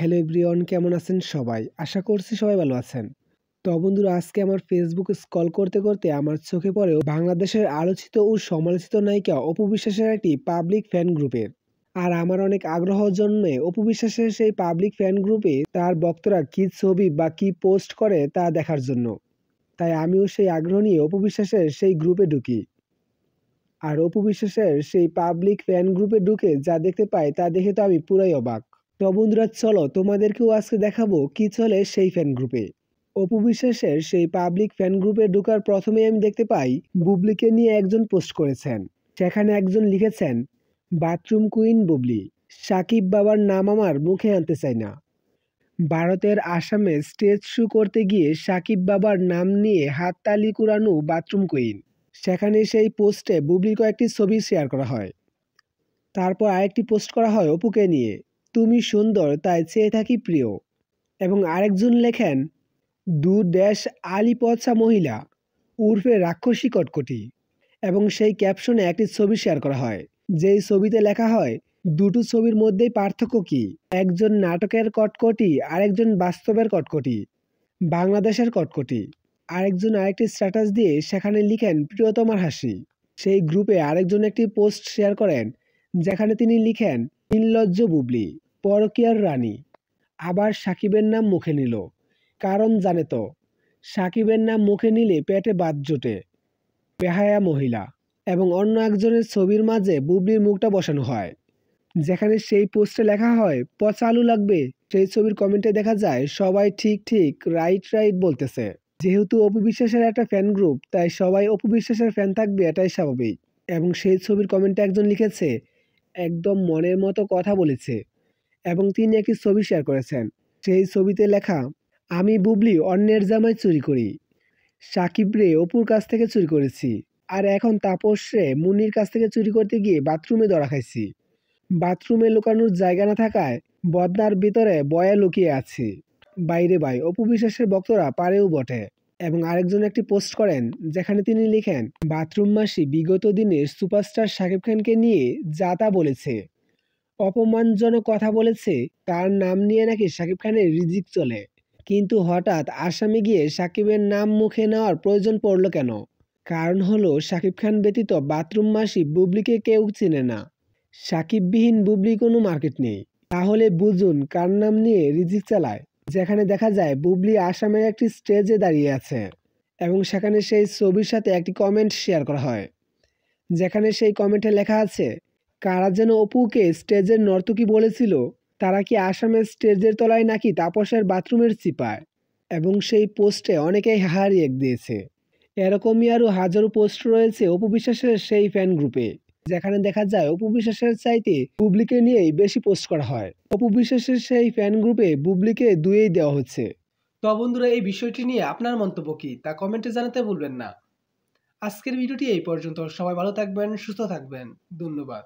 Hello everyone কেমন আছেন সবাই? আশা করছি সবাই ভালো আছেন। তো বন্ধুরা, আজকে আমার ফেসবুক স্ক্রল করতে করতে আমার চোখে পড়ে বাংলাদেশের আলোচিত ও সমালোচিত নায়িকা অপু বিশ্বাসের একটি পাবলিক ফ্যান গ্রুপের আর আমার অনেক আগ্রহ জন্মে অপু বিশ্বাসের সেই পাবলিক ফ্যান গ্রুপে তার ভক্তরা কী ছবি বা কি পোস্ট করে তা দেখার জন্য। তাই আমিও সেই আগ্রহ নিয়ে অপু বিশ্বাসের সেই গ্রুপে ঢুকি। আর অপু বিশ্বাসের সেই পাবলিক ফ্যান গ্রুপে ঢুকে যা দেখতে পাই তা দেখে তো আমি পুরাই অবাক। তো বন্ধুরা, চলো তোমাদেরকেও আজকে দেখাবো কি চলে সেই ফ্যান গ্রুপে অপু বিশ্বাসের সেই পাবলিক ফ্যান গ্রুপে ঢোকার প্রথমে আমি দেখতে পাই, বুবলিকে নিয়ে একজন পোস্ট করেছেন। সেখানে একজন লিখেছেন বাথরুম কুইন বুবলি, সাকিব বাবার নাম আমার মুখে আনতে চাই না। ভারতের আসামে স্টেজ শো করতে গিয়ে সাকিব বাবার নাম নিয়ে হাততালি কুড়ানো বাথরুম কুইন সেখানে সেই পোস্টে বুবলির কয়েকটি ছবি শেয়ার করা হয়। তারপর আরেকটি পোস্ট করা হয় অপুকে নিয়ে। তুমি সুন্দর, তাই চেয়ে থাকি প্রিয়। এবং আরেকজন লেখেন, দু দেশ আলিপচা মহিলা, উর্ফে রাক্ষসী কটকটি। এবং সেই ক্যাপশনে একটি ছবি শেয়ার করা হয়, যেই ছবিতে লেখা হয়, দুটো ছবির মধ্যেই পার্থক্য কি? একজন নাটকের কটকটি, আরেকজন বাস্তবের কটকটি, বাংলাদেশের কটকটি। আরেকজন আরেকটি স্ট্যাটাস দিয়ে সেখানে লিখেন প্রিয়তমার হাসি। সেই গ্রুপে আরেকজন একটি পোস্ট শেয়ার করেন, যেখানে তিনি লিখেন, নির্লজ্জ বুবলি। পরকিয়ার রানী। আবার সাকিবের নাম মুখে নিল। কারণ জানে তো, সাকিবের নাম মুখে নিলে পেটে বাদ জোটে। পেহায়া মহিলা এবং অন্য একজনের ছবির মাঝে বুবলির মুখটা বসানো হয়। যেখানে সেই পোস্টে লেখা হয়, পচালু লাগবে? সেই ছবির কমেন্টে দেখা যায়, সবাই ঠিক ঠিক, রাইট রাইট বলতেছে। যেহেতু অপু বিশ্বাসের একটা ফ্যান গ্রুপ, তাই সবাই অপু বিশ্বাসের ফ্যান থাকবে এটাই স্বাভাবিক। এবং সেই ছবির কমেন্টে একজন লিখেছে, একদম মনের মতো কথা বলেছে। এবং তিনি একটি ছবি শেয়ার করেছেন। সেই ছবিতে লেখা, আমি বুবলি অন্যের জামায় চুরি করি। সাকিব রে অপুর কাছ থেকে চুরি করেছি। আর এখন তাপস রে মুনির কাছ থেকে চুরি করতে গিয়ে বাথরুমে ধরা খাইছি। বাথরুমে লুকানোর জায়গা না থাকায় বদনার ভিতরে বয়া লুকিয়ে আছি। বাইরে বাই অপু বিশ্বাসের বক্তরা পারেও বটে। এবং আরেকজন একটি পোস্ট করেন, যেখানে তিনি লিখেন, বাথরুম মাসি বিগত দিনে সুপারস্টার শাকিব খানকে নিয়ে যা তা বলেছে। অপমানজনক কথা বলেছে, তার নাম নিয়ে নাকি শাকিব খানের রিজিক চলে। কিন্তু হঠাৎ আসামে গিয়ে সাকিবের নাম মুখে নেওয়ার প্রয়োজন পড়ল কেন? কারণ হলো, শাকিব খান ব্যতীত বাথরুম মাসি বুবলিকে কেউ চেনে না। সাকিববিহীন বুবলি কোনো মার্কেট নেই। তাহলে বুঝুন, কার নাম নিয়ে রিজিক চালায়? যেখানে দেখা যায়, বুবলি আসামের একটি স্টেজে দাঁড়িয়ে আছে এবং সেখানে সেই ছবির সাথে একটি কমেন্ট শেয়ার করা হয়। যেখানে সেই কমেন্টে লেখা আছে কারা যেন অপুকে স্টেজের নর্তকী বলেছিল? তারা কি আসামের স্টেজের তলায় নাকি তাপসের বাথরুমের চিপায় এবং সেই পোস্টে অনেকেই হাহারি এক দিয়েছে। এরকমই আরও হাজারো পোস্ট রয়েছে অপু বিশ্বাসের সেই ফ্যান গ্রুপে, যেখানে দেখা যায় অপু বিশ্বাসের চাইতে বুবলিকে নিয়েই বেশি পোস্ট করা হয়। অপু বিশ্বাসের সেই ফ্যান গ্রুপে বুবলিকে দুয়েই দেওয়া হচ্ছে। তো বন্ধুরা, এই বিষয়টি নিয়ে আপনার মন্তব্য কি? তা কমেন্টে জানাতে ভুলবেন না। আজকের ভিডিওটি এই পর্যন্ত। সবাই ভালো থাকবেন, সুস্থ থাকবেন। ধন্যবাদ।